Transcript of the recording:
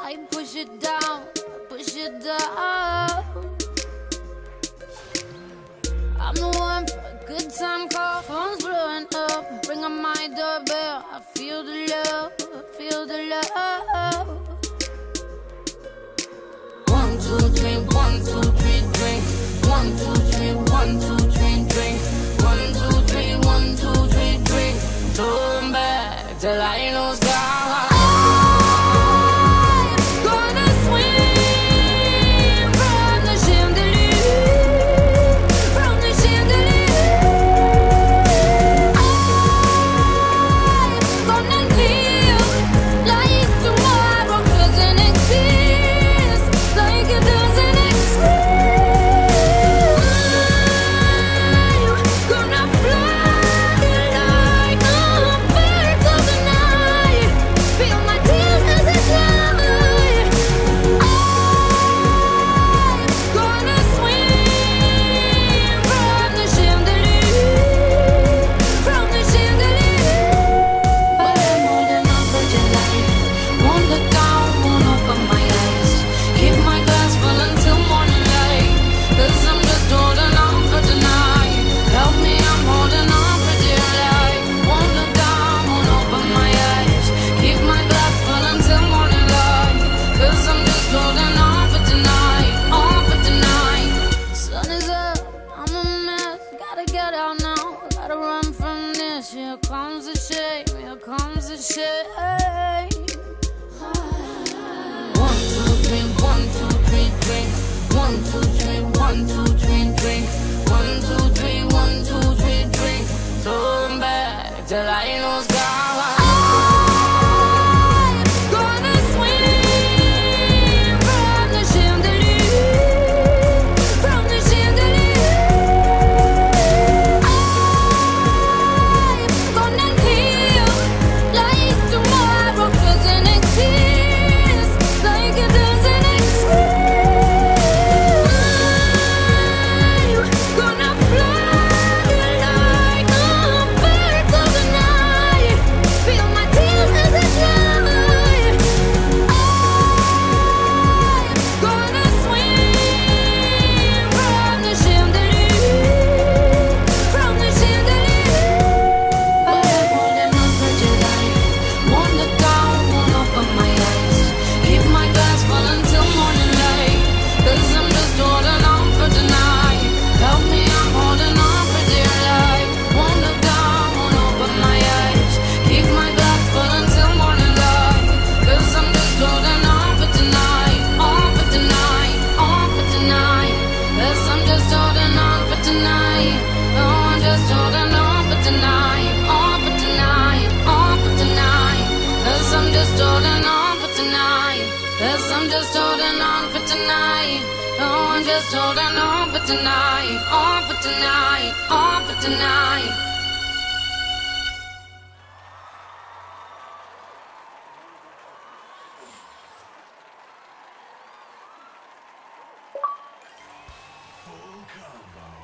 I push it down, push it down. I'm the one for a good time call, phone's blowing up. Ring on my doorbell, I feel the love, feel the love. One, two, three, one, two, three, drink. One, two, three, one, two, three, drink. One, two, three, one, two, three, drink. Throw back till I lose no. comes a shame. One, two, three, one, two, three, drink. One, two, three, one, two, three, drink. One, two, three, one, two, three, drink. Throw them back till I knows gone. just holding on for tonight, on for tonight, on for tonight. Oh, Full combo.